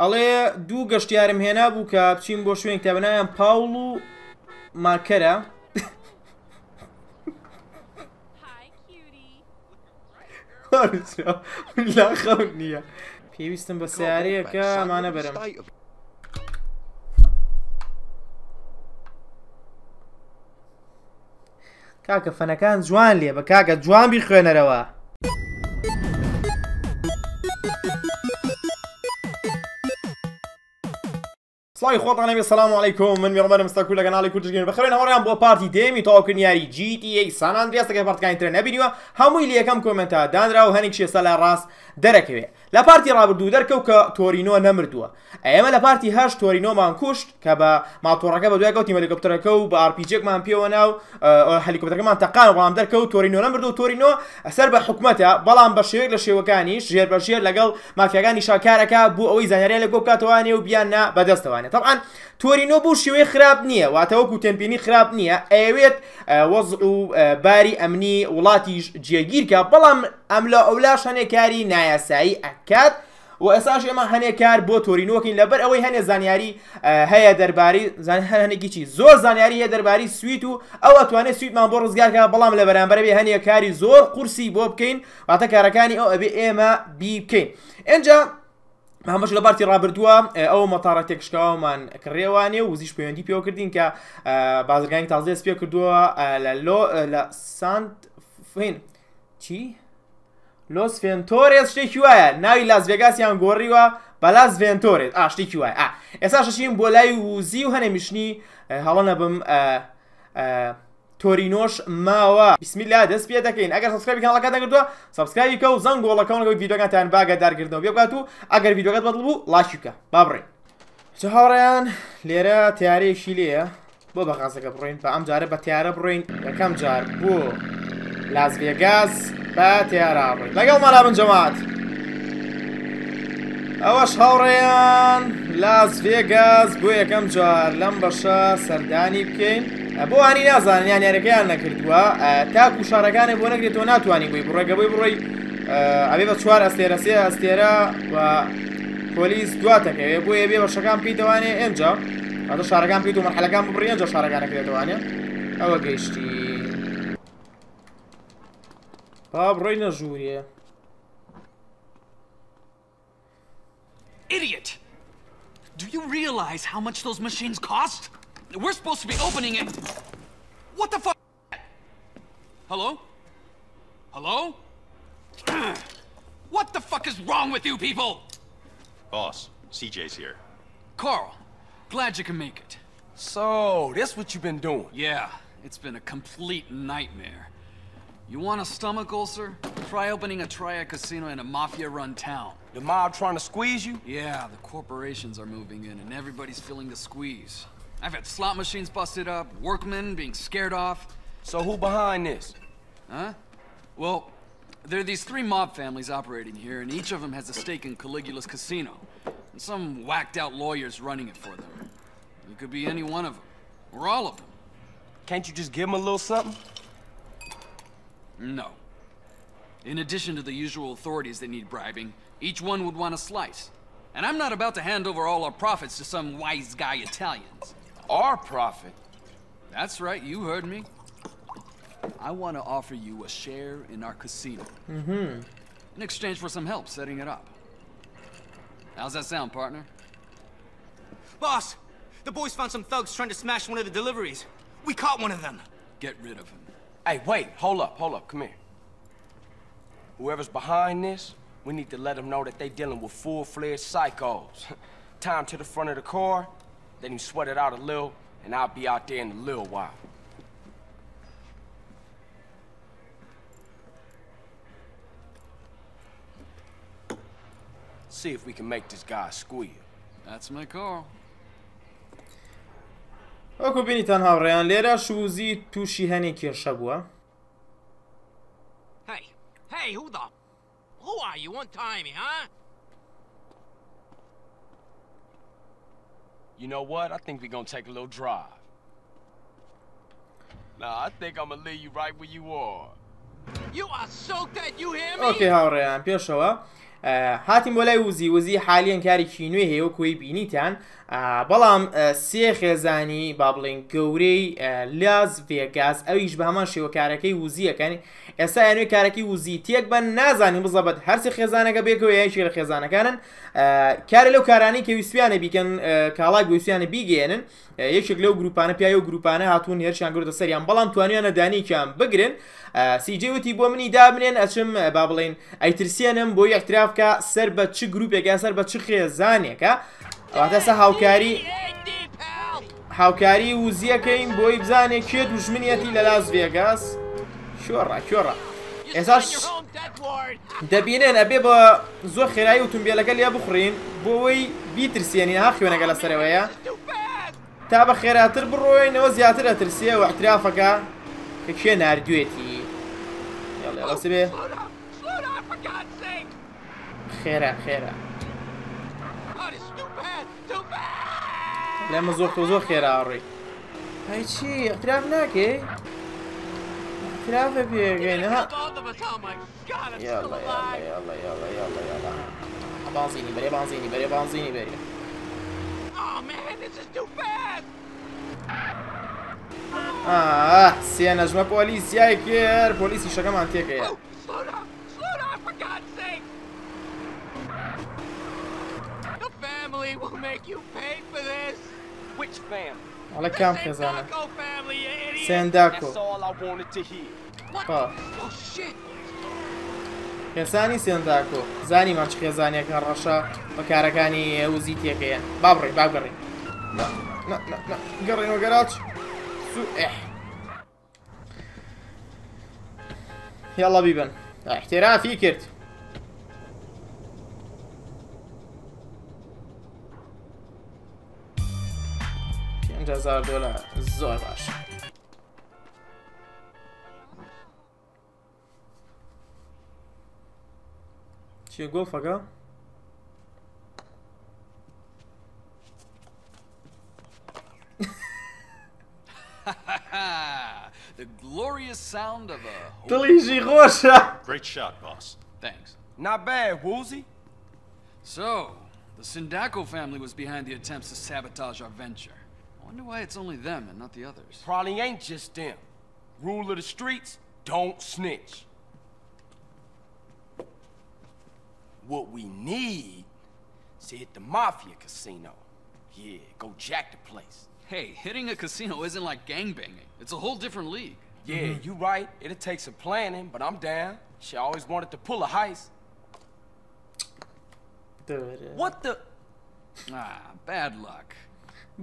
ئەڵێ دوو گەشتیارم هێنا بوو کە بچین بۆ شوێن کتابنایان پاوڵ و ماکەرە نییە. پێویستم بە سیارەیەکە ئەمانە بەرم. کاکە فەنەکان جوان لێ بە کاکە جوان بی خوێنەرەوە سڵی خۆتانەوێ سلام عیکم من میڕمەرم ستەکو لە گەناڵی کوچگەن بەخێن هەوەیان بۆ پارتی دێمی تاواکردنیاری GTA سانان درێستەکە پارتکانترە نبینیوە هەمووی لە یەکەم کۆمنتە. دانرا و هەنێک شێسە لە ڕاست دەرەکەوێت لە پارتی ڕابردوو دەرکەوت کە تۆرینۆ نەمردووە. ئێمە لە پارتی هەش تۆرینۆمان کوشت کە بە ماتۆڕەکە بە دوای گوتی هەلیکۆپتەرەکە و بە ئارپیجێکمان پێوە ناو هەلیکۆپتەرەکەمان تەقان بەڵام دەرکەوت تۆرینۆ نەمردو و تۆرینۆ ئەسەر بە حکوومەتە بەڵام بە شێوێک لە شێوەکانیش ژێر بەژێر لەگەڵ مافیەکانی شاکارەکە بوو ئەوەی زانیارە لە گۆکاتوانێ و بیاننا بەدەستەوانێت طبعاان تۆرینۆ بوو شێوەی خراپ نییە واتەوەکو تەمپینی خراپ نییە ئەوێت وەز و باری ئەمنی وڵاتیش جێگیرکە بەڵام ئەم لە ئەولاش هەنێ کاری نایاسایی ئەکات. و ئێساش ئێمە هەنێک کار بۆ تۆرینۆکین لەبەر ئەوەی هەنێ زانیاری هەیە دەرباری هەنێکیی زۆر زانیاری هەیە دەرباری سویت و ئەوە توانێت سویتمان بۆ ڕزگارکە بەڵام لە بەرامبەرەبێ هەنێک کاری زۆر قورسی بۆ بکەین واتە کارەکانی ئەو ئەبێ ئێمە بی بکەین ئەجا هەمەش لە بارتی ڕابردووە ئەو مەتارە تێکشکاومان کڕێوانێ و وزیش پەیوەندی پێوە کردین کە بازرگانی تازێس پێ کردووە لە لۆ لە سانت فین چی؟ لۆس فێنتۆرێت شتێکی وایە. ناوی لاس ڤێگاسیان گۆڕیوە بە لاس ڤێنتۆرێت ئا شتێکی وایە. ئێستا شەشیم بۆ لای وزی و هەنێ میشنی هەڵە نەبم تۆرینۆش ماوە. بسمیلا دەست پێ دەکەین. ئەگەر سبسکرایبی کانڵەکە دەگردووە سبسکرایبی کە و زەنگ گۆڵەکەونەوەی ویددیوگاتان باگە دارگردنەوە بێبگات و ئەگەر ویددیوگات بەدڵ بوو لاشیکە بابڕێ چه هاوڕێیان لێرە تیارەیەشی لێە بۆ بەخاسەکە بڕین. بە ئەم جارە بە تیارە بڕین. یەکەم جار بۆ لاس ڤێگاز بە تیارابڕین لەگەڵ مەلا من جەمات. ئەوەش هاوڕێیان لاس ڤێگاز بۆ یەکەم جار لەم بەشە سەردانی بکەین. بۆ وانی نازانن یان یارەکەیان نەکردووە تاکو شارەکانی بۆ نەگرێتەوە ناتوانانی بۆی بڕێگەبووی بڕۆی ئەبێ بە چوار ئەستێرە سێ ئەستێرە و پۆلیس دواتەکەوێ بۆ ێ بێ بەشەکان پیتوانێ ئەمجا ئەدە شارەکان پیت و مەحلەکان بڕی ئەنجا شارەکانەکرێتوانێ ئەوە گەیشتی Абройножурие. Idiot! Do you realize how much those machines cost? We're supposed to be opening it. What the fuck? Hello? Hello? what the fuck is wrong with you people? Boss, CJ's here. Carl, glad you can make it. So, that's what you've been doing? Yeah, it's been a complete nightmare. You want a stomach ulcer? Try opening a Triad casino in a mafia-run town. The mob trying to squeeze you? Yeah, the corporations are moving in and everybody's feeling the squeeze. I've had slot machines busted up, workmen being scared off. So who behind this? Huh? Well, there are these three mob families operating here, and each of them has a stake in Caligula's casino. And some whacked-out lawyers running it for them. It could be any one of them. Or all of them. Can't you just give them a little something? No. In addition to the usual authorities that need bribing, each one would want a slice. And I'm not about to hand over all our profits to some wise guy Italians. Our profit? That's right, you heard me. I want to offer you a share in our casino. Mm-hmm. In exchange for some help setting it up. How's that sound, partner? Boss! The boys found some thugs trying to smash one of the deliveries. We caught one of them. Get rid of him. Hey, wait, hold up, hold up, come here. Whoever's behind this, we need to let them know that they're dealing with full-fledged psychos. Tie to the front of the car, then him sweat it out a little, and I'll be out there in a little while. See if we can make this guy squeal. That's my car. وەکو بینیتان هاوڕێیان لێرە شوزی تووشی هەنێ کێشە بووە Hey, hey, who the... Who are you? Untie me, huh? You know what? I think we're gonna take a little drive. Nah, I think I'm gonna leave you right where you are. You are so dead, you hear me? ئۆکێ هاوڕێیان پێشەوە هاتیم بۆ لای وزی وزی حالیان کارێکی نوێ هەیە و کوی بینیتان آه، بەڵام سێ خێزانی با بڵێن گەورەی لاز ڤێگاز ئەویش بە هەمان شێوەکارەکەی وزیەکەنی ئێستا یانوێ کارەکەی وزی تێک بن نازانی بزەبەت هەرسی خێزانەکە بێکەوە یانشی لە خێزانەکانن. آه، کارە لەو کارانی کە ویسپیانە بیکەن آه، کاڵای ویسیانە بیگەێنن. یەکێک لەو گروپانە پیاە و گروپانە هاتوون هێرشیان گرتە سەریان. بەڵام توانیانە دانیکیان بگرن. سیجێوتی بۆ منی دابنێن ئەچم با بڵێن ئەیترسیێنم بۆ یەکترافکە سەر بە چ گروپێکە سەر بە چ خێزانێکە. واتەسە هاوکاری Andy, pal! هاوکاری وزیەکەین بۆی بزانێ کێ دوژمنیەتی لە لاس ڤێگاس شۆڕە شۆڕە You ئێساش signed your own death warrant! دەبینێن ئەبێ بە زۆر خێرایی و تونبێلەکە لێ بخڕین بۆەوەی بیترسیێنی ها خوێنەکە لە سەرەوەیە Too bad! تا بە خێراتر بڕۆینەوە زیاتر ئەترسیە و احترافەکە کە کێ نردوێتی یاڵێ بێ يلا يلا يلا بانزيني بري بانزيني بري بانزيني بري Oh man, this is too bad! آه سێ نەژمە پۆلیسیای کرد پۆلیسی شەکەمان تێکەیە Oh, slow down! Slow down, for God's sake! The family will make you pay for this! حالا کام خێزانە سێنداکۆ خێزانی سێنداکۆ زانی ماچ خێزانێکە ڕەشە بە کارەکانی وزی تێکەیە با بڕی با گەڕی گەڕێنەوە گەراچ یاڵە بیبن احترافی کرد هزار دلار زور چیه the glorious sound of a Great shot, boss. Thanks. Not bad, Woozie. So, the Sindacco family was behind the attempts to sabotage our venture. I wonder why it's only them and not the others. Probably ain't just them. Rule of the streets, don't snitch. What we need is to hit the Mafia casino. Yeah, go jack the place. Hey, hitting a casino isn't like gangbanging. It's a whole different league. Yeah, you right. It'll take some planning, but I'm down. She always wanted to pull a heist. What the? Ah, bad luck.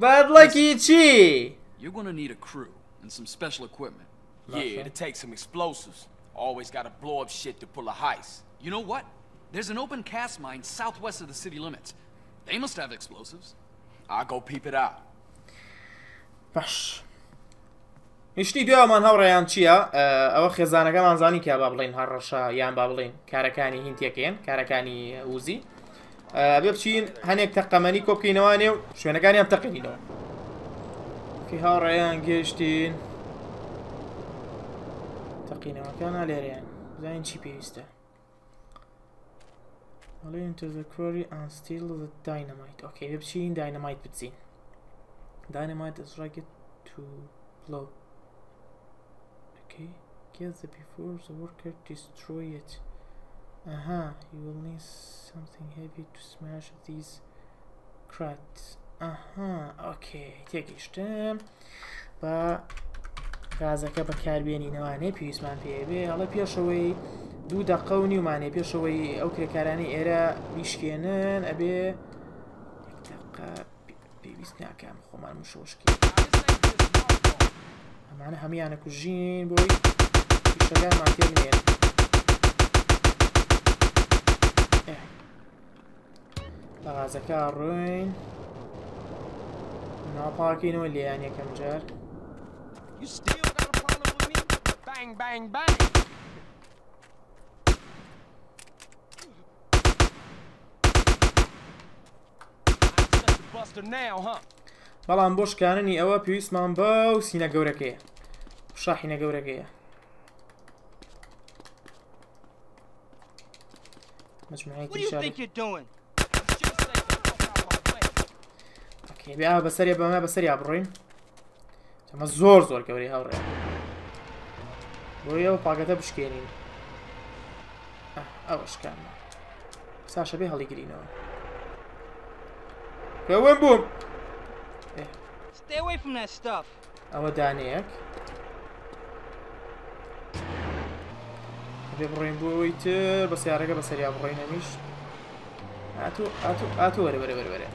بادڵکی چی؟ You're gonna need a crew and some special equipment. Yeah, it'll take some explosives. Always gotta blow up shit to pull a heist. You know what? There's an open cast mine southwest of the city limits. They must have explosives. I'll go peep it out. باش هشتی دوێمان هەوڕێیان چییە ئەوە خێزانەکەمان زانی کە با بڵین هەڕەشە یان با بڵین کارەکانی هینتێکێن کارەکانی وزی ئەبێ بچین هەنێک تەقەمەنی کۆ بکەینەوانێ و ريان تەقینینەوە کی بيستا گەشتین تەقینەوەکان the quarry and steal the dynamite. Okay, we've seen dynamite بچین داینەمایت Dynamite is ئەزڕاکێت to blow. Okay, get the before the worker destroy it. Aha, you will need something heavy to smash these crats. Aha, okay, تێگەیشتم. بە غازەکە بەکاربیێنینەوانێ پێویستمان پێبێ ئەڵە پێشەوەی دوو دەقە و نیومانێ پێشەوەی ئەو کرێکارانی ئێرە بیشکێنن. ئەبێ پێویست ناکەم خۆمان مشۆشکی ئەمانە هەمیانە کوژین بۆی. پیشەکانمان تێ بنێن تەغازەکە ڕوین ناپاکینەوە لێیان یەکەم جار. بەڵام بۆ شکاننی ئەوە پێویستمان بە و سینە گەورەکەی شاحینە گەورەکەیە. مجموعەیەکی شارە. بیا بەسەری بەمە بەسەریا بڕین ئەمە زۆر زۆر گەوری هاوڕێ. بۆیە و پاگەتە بشکێنین. ئەوەشکان ساشە بێ هەڵی گرینەوە. پێوەم بووم. ئەوە دانەیەک. بێ بڕێن بۆەوەی تر بەسیارەکە بەسەریا بڕێنەمیش ئاتو ئاتو ئاتو وەرە بەرە بەرەرە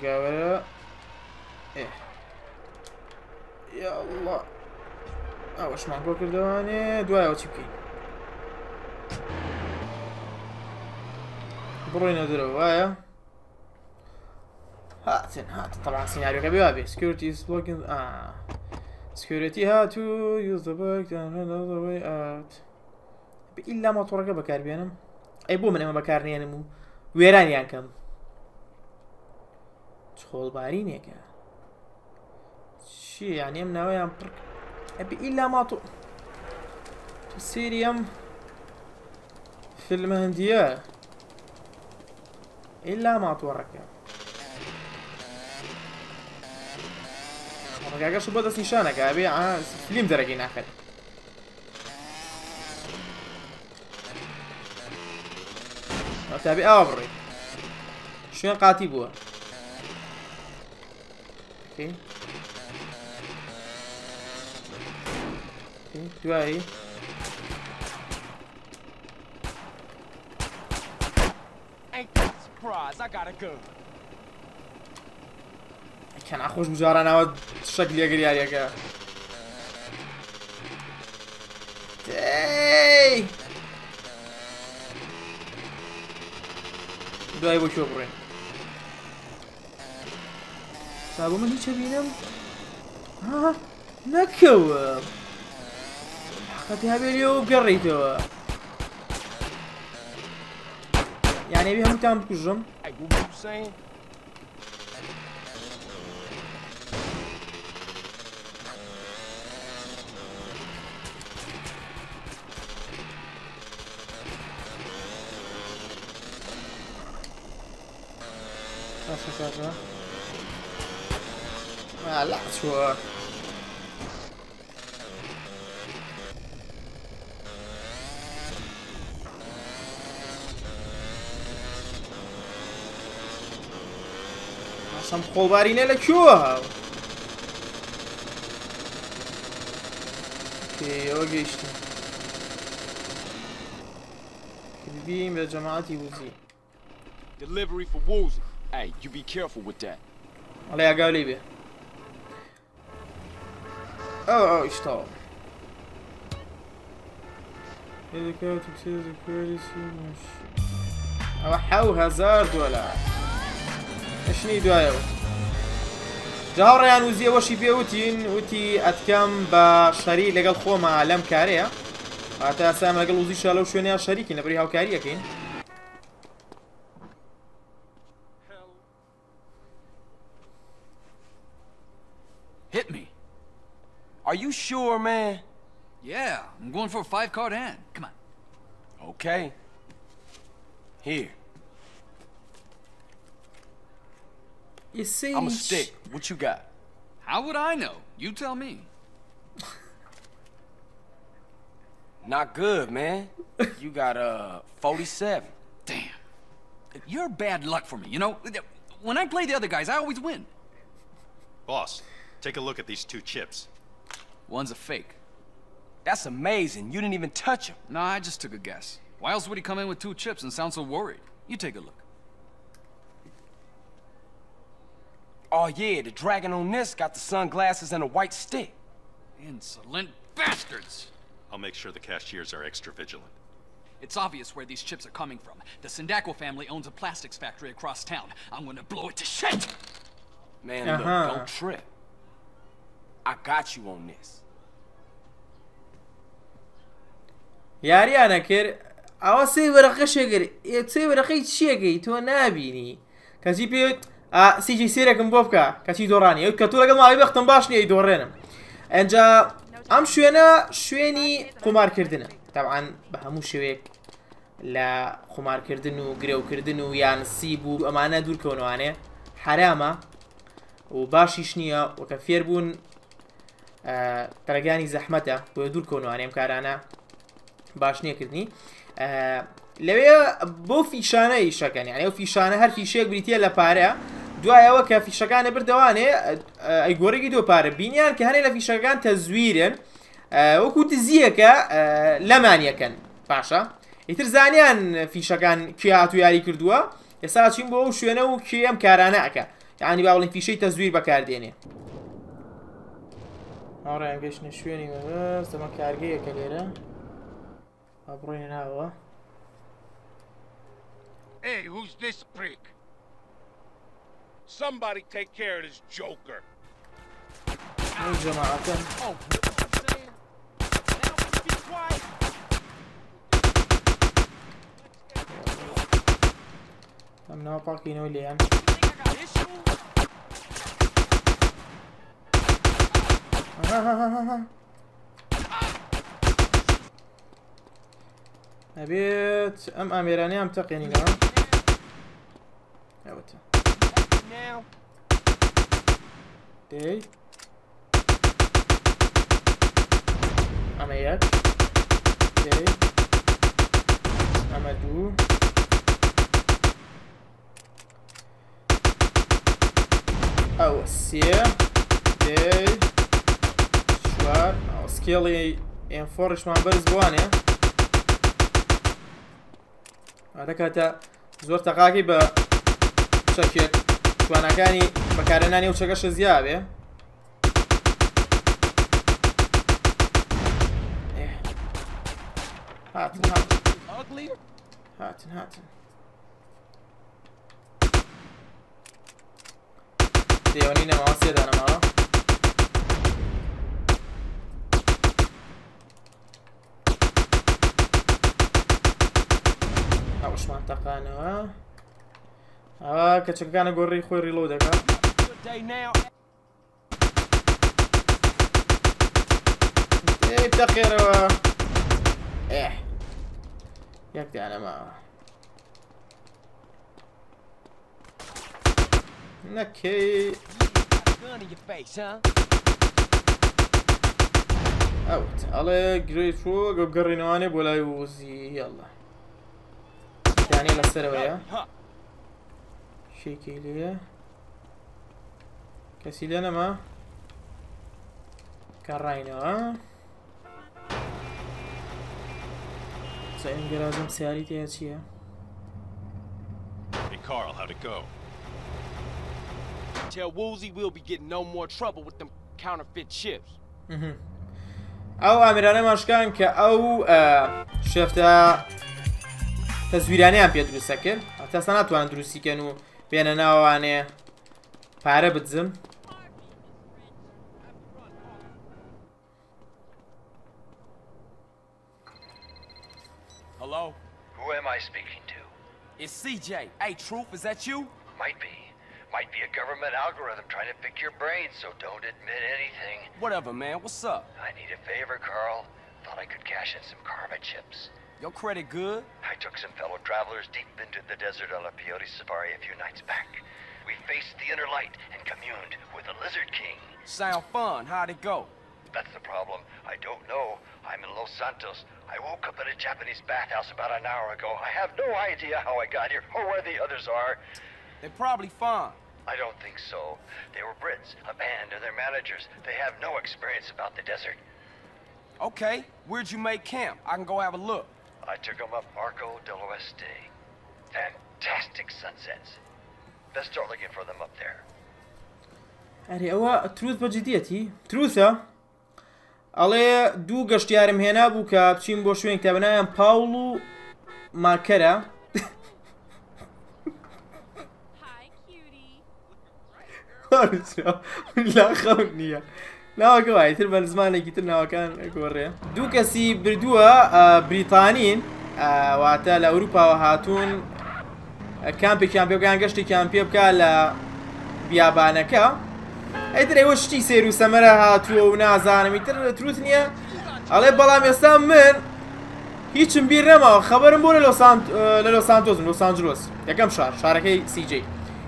لك يا ولا إيه. يا الله ئەوەش مان بۆ کردوانێ دوایەوە چی بکەین بڕۆینە درەوە وایە هاتن هات. طبعا سناریوەکە بێوا بێ سکیورتی سلۆگن سکیورەتی هاتوو یوزدەبەکەی ما ئیلا بكار بەکاربێنم أي بو من ئەمە بەکارنێنم و وێرانیان يعني کەم خۆڵبارینێکە چی یانی ئەم ناوەیان پڕ ئەبی ئیلا ماتۆ تو سێری ئەم فیلمە هەندیە ئیلا ماتۆڕەکە ڕگاگەش بۆ دەست نیشانەکە ئەبێ فیلم دەرەگەی ناکەێت تابێ ئاوا بڕێ شوێن قاتی بووە اوكي اوكي دوایی Ain't that a surprise? I gotta go. کە ناخۆش بجارانەوە شەک لێگر یاریەکە دەی! دوای بۆ کێ بڕێن تا من هیچە بینم ها نكو حقتي هبي گەڕیتەوە یانێبی يعني بکوژم That's بكجم up, huh? saying? Proszę bardzo. A, lasło. Masam خۆبارینە لە کووە هاو ئەوە گەیشتیم ببین بە جەماعەتی وزی Delivery for Woolsey. Hey, you be careful with that. Oh, ich starb. إذا كانت تكسير كويسة مش أوحو هازارد ولا؟ اشني دوايو جاڕیان وزیە وەشی پێوتین وتی ئەتکەم بە شەری لەگەڵ خۆمە لەم کارەیە ئاتە ئاسام لەگەڵ وزیشە لەو شوێنیان شەریکی نەبری هاوکاریەکەین Are you sure, man? Yeah, I'm going for a five card hand. Come on. Okay. Here, You see. I'm a stick. What you got? How would I know? You tell me. Not good, man. You got uh 47. Damn. You're bad luck for me, you know? When I play the other guys, I always win. Boss, take a look at these two chips. One's a fake. That's amazing. You didn't even touch him. No, I just took a guess. Why else would he come in with two chips and sound so worried? You take a look. Oh yeah, the dragon on this got the sunglasses and a white stick. Insolent bastards! I'll make sure the cashiers are extra vigilant. It's obvious where these chips are coming from. The Sindacco family owns a plastics factory across town. I'm gonna blow it to shit! Man, Uh-huh. look, don't trip. I got you on this. یاریانە کرد ئەوە سێ وەرەقەشێگر سێ وەرەقەی چیەکەی تۆ نابینی؟ کەسی پێوت سیجی سێرەکەم بۆ بکە کەچی دۆڕانی. ئەو کە تۆ لەگەڵ ماوەی بەختم باش نیە دۆڕێنم. ئەجا ئەم شوێنە شوێنی قمارکردنە تاوان بە هەموو شوێک لە خمارکردن و گرێوکردن و یان سیب و ئەمانە دوورکەونەوانێ. حرامە و باشیش نییە وەکە فێر بوون. تەرەگانی زەحمەتە بۆ دوورکەونوانێ ئەم کارانە باش نییەکردنی لەوێ بۆ فیشانە ئیشەکەن یعنی ئەو فیشانە هەر فیشێک بریتە لە پارەیە دوایەوە کە فیشەکانە بردەوانێ ئەی گۆڕێکی دو پارە. بینیان کە هەنێ لە فیشەکان تەزویرن وەکو دزیەکە لەمانیەکەن پاشە ئیتر زانیان فیشەکان کی هاتو یاری کردووە؟ ئێستا چین بۆ ئەو شوێنە و کی ئەم کارانە ئەەکە یعنی باڵی فیشەی تەزویر بەکاردێنێ. Alright, I'm getting a shooting with us. I'm. i bring it out. Hey, who's this prick? Somebody take care of this joker. Oh, I'm not fucking William. You? آه. أبيت. أم أميراني أم تقيني قام. أوتا دي. أميات يك دي. أما دو دي. ئەو سکێڵی ئێنفۆڕشمان بەرز بوانێ دەکاتە زۆر تەقاکی بە چەکێت. توانەکانی بەکارێنانی و چەکەشە زیابێ. هاتن هاتن? هاتن هاتن. دێوەنی نەماوە سێدانەماوە Sta che cercano con il reload, raga. يفتخر إيه يكفي على ما نكي اوت الله جريت فوق وقري نوانب ولا يوزي يلا ثاني للسروية ama. Karayna. Hey Carl, how'd it go? Tell Woozie we'll be getting no more trouble with them counterfeit chips. او ئامرانە ماشکان کە ئەو شفتە تەزویرانیان پێ دروستە کرد تەستا ناتوان دروستیکەن و Viene nou Hello? Who am I speaking to? It's CJ. Hey, Truth, is that you? Might be. Might be a government algorithm trying to pick your brain, so don't admit anything. Whatever, man. What's up? I need a favor, Carl. Thought I could cash in some karma chips. Your credit good? I took some fellow travelers deep into the desert on a peyote safari a few nights back. We faced the inner light and communed with the Lizard King. Sound fun. How'd it go? That's the problem. I don't know. I'm in Los Santos. I woke up in a Japanese bathhouse about an hour ago. I have no idea how I got here or where the others are. They're probably fine. I don't think so. They were Brits, a band, and their managers. They have no experience about the desert. Okay. Where'd you make camp? I can go have a look. I took them up Arco del Oeste. Fantastic sunsets. Let's start looking for them up there. ئەرێ ئەوە تروت بەجددیەتی تروسە ئەڵێ دوو گەشتیارم هێنا بوو کە بچین بۆ شوێن کتابنایان پاوڵ و ماکەرە Hi, cutie. لا خەون نییە ناوەکە وایتر بە زمانێکی تر ناوەکان گۆڕێ دوو کەسی بردووە بریتانین واتە لە ئەوروپاوە هاتوون کامپێکیان پێ بکان گەشتێکیان پێ بکە لە بیابانەکە. ئەیتر ئێوە شتی سێر و سەمەرە هاتووە و نازانمی تر تروت نییە. ئەڵێ بەڵام ئێستا من هیچم بیر نەماوە خەبەرم بۆ لە لە لۆسانتۆزم لۆسانجلۆس یەکەم شار شارەکەی سیجی.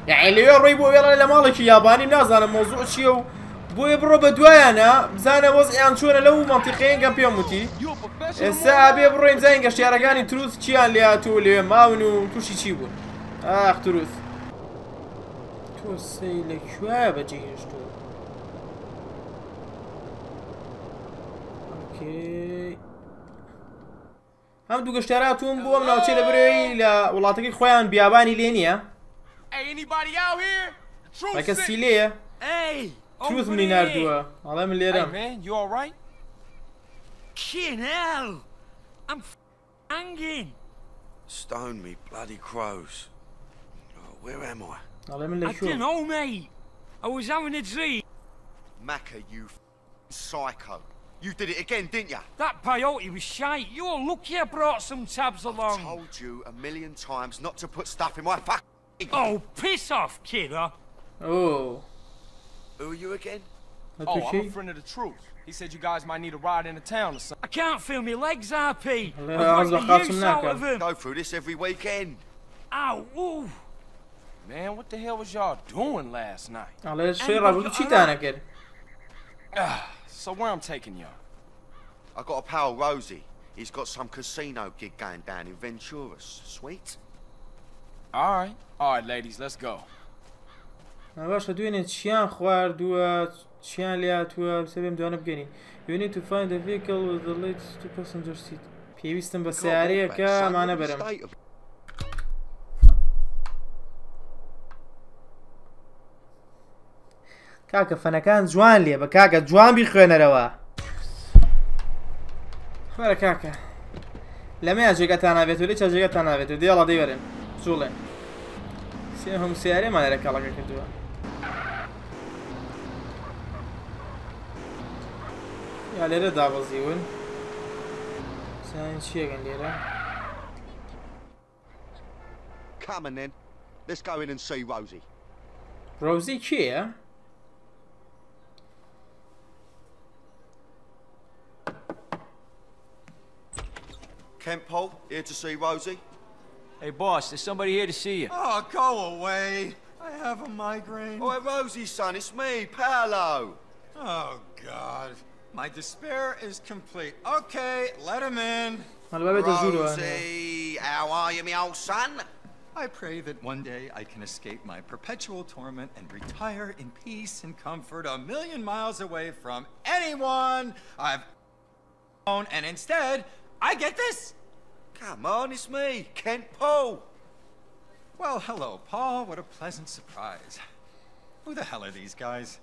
یعنی لەوێ ڕێی بۆ وێڵە لە ماڵێکی یابانی نازانم مۆزوع چییە و بۆیە بڕۆ بە دوایانە بزانە وەزیان چۆنە لەو مەنتیقەیەنگە پێم وتی ئێستا بێ بڕۆین زین گەشتیارەکانی تروس چیان لێهاتوو لێ ماون و تووشی چی بوون ئاخ تروس تۆ سەی لە کوایە بەجێهێشتۆ هەم دوو گەشتاراتون بۆ ئەم ناوچێ لە برەوەی لە وڵاتەکەی خۆیان بیابانی لێ نییە Hey, anybody Choose me, Nardua. I'll let. Hey, man, you alright? Kin hell! I'm hanging. Stone me, bloody crows. Where am I? I didn't know, mate. I was having a dream. Maccer, you psycho. You did it again, didn't you? That peyote was shite. You're lucky I brought some tabs along. I told you a million times not to put stuff in my fuck. Oh, piss off, kiddo. Oh. Who are you again? Oh, I'm a friend of the truth. He said you guys might need a ride into town or something. I can't feel my legs, RP. I've got the use out of. Go through this every weekend. Ow. Man, what the hell was y'all doing last night? Ah, so where I'm taking y'all? I got a pal, Rosie. He's got some casino gig going down in Venturas. Sweet. All right. All right, ladies, let's go. باشە دوێنێ چیان خواردووە چیان لاتووە سە بێم دوانە بگەنین وێنی توفان دەبێکەڵ دەڵێت پسنجرسیت پێویستم بە سیارەیەەکە ئەمانە بەرم کاکە فەنەکان جوان لێ بە کاکە جوانبی خوێنەرەوە خۆرە کاکە. لەمەیان جێگەتان نابێت و لە چا جێگەتان نابێت و دێڵە دەیوەرن جوڵێن. سێ هەم سیارێمانەرە کاڵەکە کردووە. Ja, lera davaz yiwen. Sen çiğen lera. Come on then. Let's go in and see Rosie. Rosie here? Kent Paul, here to see Rosie. Hey, boss, there's somebody here to see you. Oh, go away. I have a migraine. Oh, Rosie, son, it's me, Paolo. Oh, God. My despair is complete. Okay, let him in. Rosie, how are you, my old son? I pray that one day I can escape my perpetual torment and retire in peace and comfort a million miles away from anyone I've known, and instead, I get this. Come on, it's me, Kent Paul. Well, hello, Paul. What a pleasant surprise. Who the hell are these guys?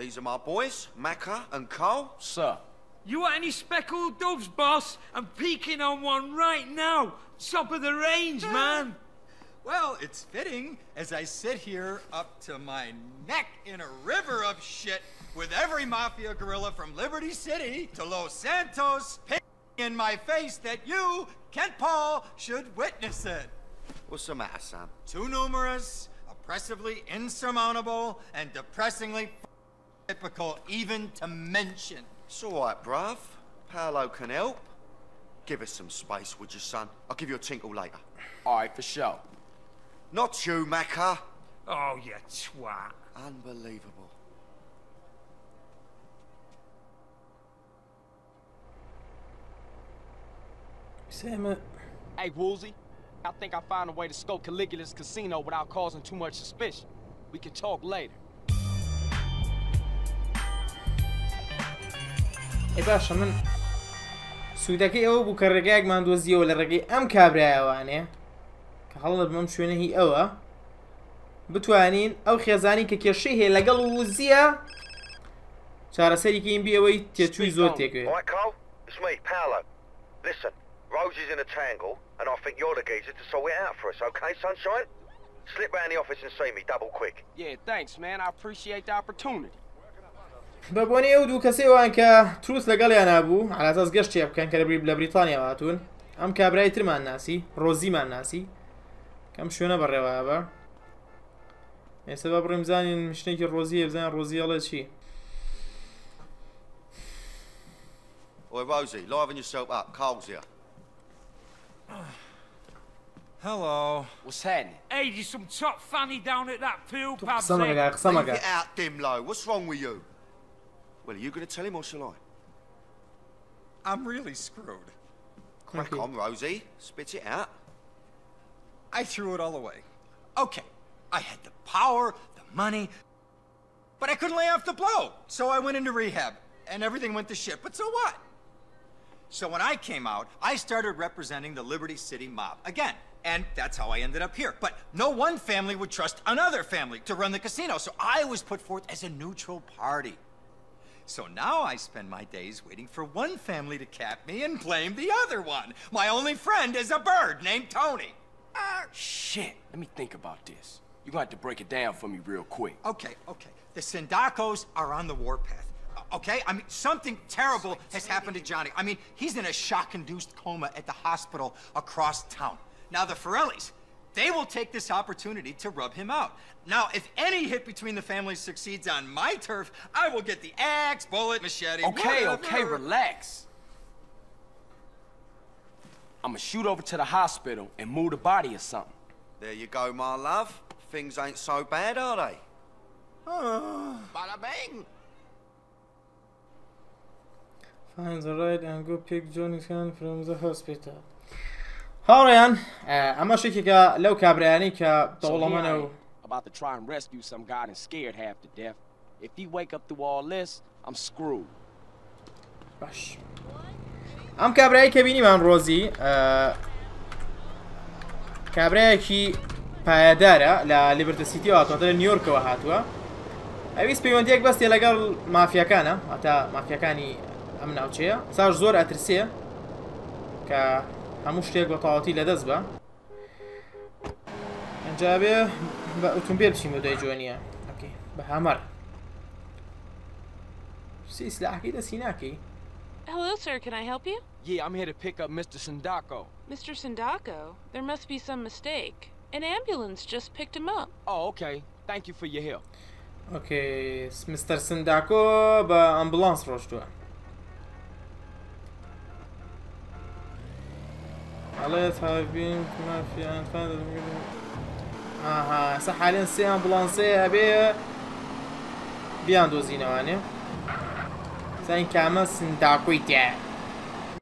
These are my boys, Maccer and Cole. Sir. You want any speckled doves, boss? I'm peeking on one right now. Top of the range, ah. man. Well, it's fitting as I sit here up to my neck in a river of shit with every mafia gorilla from Liberty City to Los Santos pissing in my face that you, Kent Paul, should witness it. What's the matter, son? Too numerous, oppressively insurmountable, and depressingly difficult even to mention. It's all right, bruv. Paolo can help. Give us some space, would you, son? I'll give you a tinkle later. All right, for sure. Not you, Maccer. Oh, you twat. Unbelievable. Sam it. Hey, Woozie. I think I found a way to scope Caligula's casino without causing too much suspicion. We can talk later. ئەی باشە من سوودەکەی ئەوە بوو کە ڕێگایەکمان دۆزیەوە لە ڕێگەی ئەم کابراایەوانێ کە هەڵە بمەم شوێنە هی ئەوە بتوانین ئەو خێزانی کە کێشەی هەیە لەگەڵ وزیە چارەسەریکەین بیەوەی تێچووی زۆر تێکوێ Right, Cole? It's me, Paolo. Listen, Rose is in a tangle, and I think you're the geezer to sort it out for us, okay, sunshine? Slip round the office and see me, double quick. Yeah, thanks, man. I appreciate the opportunity. بە بۆنی ئەو دوو کەسێ وان کە تروس لەگەڵیان نبوو علاتەس گەشتێ بکەن کە لەبری لە بریتانیا هاتوون ئەم کابرای ترمان ناسی ڕۆزیمان ناسی کەم شوێنە بەڕێوە بە ئێستا بە بڕێمزانین شتێکی ڕۆزیە بزان ڕۆزیەڵە چی Oi, Rosie, liven yourself up. Carl's here. Hello. What's happening? Hey, there's some top fanny down at that pool pub. مەگە قسە Leave مەگە it out, Dimlo. What's wrong with you? Well, are you going to tell him or shall I? I'm really screwed. Crack Okay. on, Rosie. Spit it out. I threw it all away. Okay, I had the power, the money, but I couldn't lay off the blow. So I went into rehab, and everything went to shit. But so what? So when I came out, I started representing the Liberty City mob again. And that's how I ended up here. But no one family would trust another family to run the casino, so I was put forth as a neutral party. So now I spend my days waiting for one family to cap me and blame the other one. My only friend is a bird named Tony. Ah, shit. Let me think about this. You're gonna have to break it down for me real quick. Okay, okay. The Sindaccos are on the warpath. Okay? I mean, something terrible has happened to Johnny. I mean, he's in a shock induced coma at the hospital across town. Now, the Forellis, they will take this opportunity to rub him out. Now, if any hit between the families succeeds on my turf, I will get the axe, bullet, machete. Okay, whatever. okay, relax. I'ma shoot over to the hospital and move the body or something. There you go, my love. Things ain't so bad, are they? Bada bing. Find the right and go pick Johnny's hand from the hospital. هاوڕێیان ئەمە شتێکێکە لەو کابرایانی کە دەوڵەمەە و about to try and rescue some guy and scared half to death. If he wake up through all this, I'm screwed. باش ئەم کابرایی کە بینیمان ڕۆزی کابراایەکی پایدارە لە لیبرتە سیتی هاتوۆتە لە نیویۆرکەوە هاتووە ئەویست پەیوەندیەک بەستێ لەگەڵ مافیەکانە هەتا مافیەکانی ئەم ناوچەیە ساش زۆر ئەترسێ کە هەموو شتێک بە تاڵەتی لەدەست بە ئەنجابێ بە ئۆتۆمبیل چیم بۆ دەیجوانیە بە هەمەر سی سلاحەکەی دەسی ناکەی Hello, sir. Can I help you? Yeah, I'm here to pick up Mr. Sindacco. Mr. Sindacco? There must be some mistake. An ambulance just picked him up. Oh, okay. Thank you for your help. Okay, Mr. Sindacco rushed to him. والله صاحبين ما في انا اها هسه حاليا سي امبولانسيه هبيه بیاندۆزینەوانێ يعني. سین کامە سنداکویتێ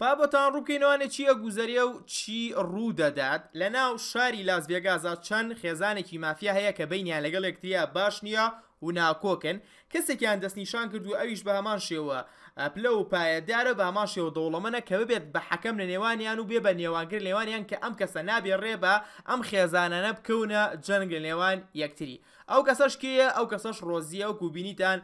با بۆتان ڕووکەینەوانە چییە گوزەریە و چی ڕوو دەدات لە ناو شاری لاس بێگازا چەند خێزانێکی مافیا هەیە کە بینیان لەگەڵ یەکتریە باش نییە و ناکۆکن. کەسێکیان دەستنیشان کردو ئەویش بە هەمان شێوە پلە و پایەدارە بە هەمان شێوە دەوڵەمەە کە ببێت بە حەکەم لە نێوانیان و بێ بە نێوانگر لێوانیان کە ئەم کەسە نابێ ڕێبە ئەم خێزانانە بکەونە جەنگ لە نێوان یەکتری. ئەو کەسەش کێیە؟ ئەو کەسەش ڕۆزیە و کوبینیتان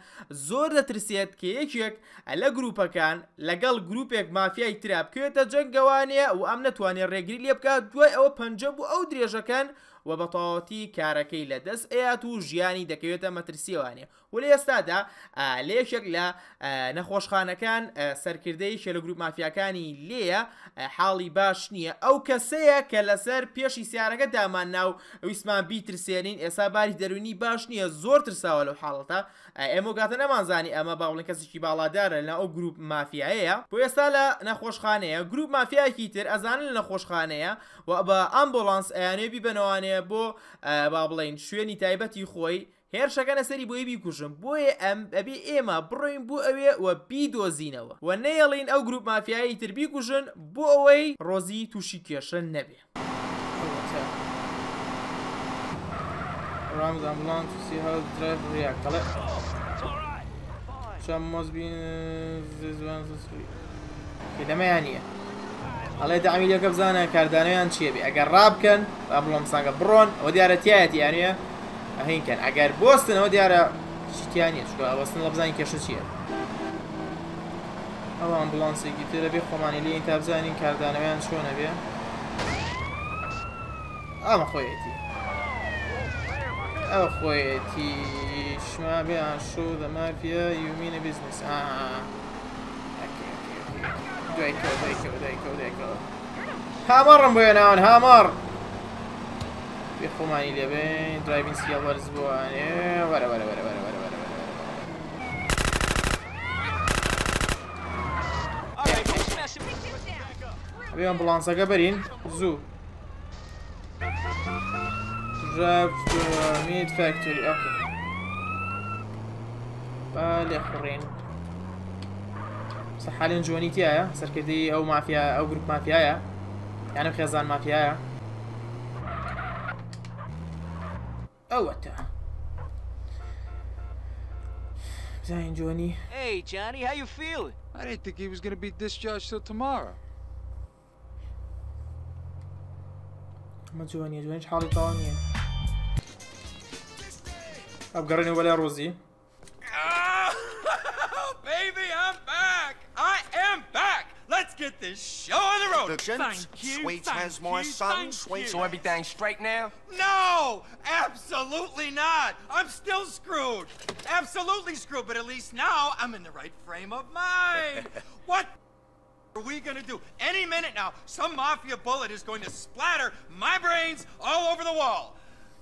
زۆر دەترسێت کە یەکێک لە گروپەکان لەگەڵ گروپێک مافیای ترا بکوێتە جەنگەوانەیە و ئەم نەتوانێت ڕێگری لێ بکات دوای ئەوە پەنجە بوو ئەو درێژەکان و بە تەواتی کارەکەی لە دەست ئەیات و ژیانی دەکەوێتە مەترسیوانێ و لە ئێستادا لێشێک لە نەخۆشخانەکان سەرکردەی شە لە گروپ مافیاکانی لێە حاڵی باش نییە. ئەو کەسەیە کە لەسەر پێشی سیارەکە دامان ناو ویسمان بیترسێنین ئێستا باری دەرونی باش نییە زۆر ترساوە لەو حاڵەتە. ئێمە گاتە نەمانزانی ئەمە باڵن کەسێکی باڵادارە لە ئەو گروپ مافیایەیە. بۆ ئێستا لە نەخۆشخانەیە گروپ مافیایەکی تر ئەزانن لە نەخۆشخانەیە و بە ئەمبۆلانس ئەیانێ بیبنەوانەیە بۆ با بڵین شوێنی تایبەتی خۆی هێرشەکەنە سەری بۆی بیکوژم بۆیە ئەم ئەبێ ئێمە بڕۆین بۆ ئەوێ و بیدۆزینەوە. و نەیەڵین ئەو گروپ مافیایی تر بیکوژن بۆ ئەوەی ڕۆزی تووشی کێشە نەبێ. Rams ambulance to see how the drive react. Ale... Some must be this one. This week. لەمە یانە ئەڵێ دامیلەکە بزانە کاردانیان چیە بێ ئەگەر ڕابکەن ئەمڵۆم ساگە بڕۆن ئەوە دیارەتیایەت یانە ئەهینکەن ئەگەر بۆستنەوە دیارە شتیان نیە چکە ئەوەستن لە بزانین کێشە چییە ئەو ئەمبڵانسێکی ترە بێ خۆمانی لێ تا بزانین کاردانەوەیان چۆنە بێ ئەمە خۆیەتی ئەو خۆیەتی شما بێ شو دە مافیا یومینە بیزنس دوایکەوە دوایکەوە دوایکەوە دوایکەوە هامەڕم بۆیە ناوان هامەڕ بێ خۆمانی لێبێن درایڤین سیال وەرز بووانێ وەرە وەرە وەرە وەرە وەرە وەرە ئەبێ ئەمبڵانسەکە بەرین زوو مید فاکتوری ئۆکێ با لێ خوڕێن حالین جوانی تایە سەرکردی ئەو مافیا ئەو گروپ مافیایە یانە خێزان مافیایە ئەوەتە بزانین جوانی Hey, Johnny, how you feeling? I didn't think he was gonna be discharged till tomorrow. ئەمە جوانیە جوانیش حاڵی تاوا نییە ئەبگەڕێنەوە بەلای ڕۆزی Baby, I'm back! I am back! Let's get this show on the road! Thank you, Sweet thank as my you, son, thank sweet. So everything straight now? No! Absolutely not! I'm still screwed! Absolutely screwed, but at least now I'm in the right frame of mind! what are we gonna do? Any minute now, some mafia bullet is going to splatter my brains all over the wall!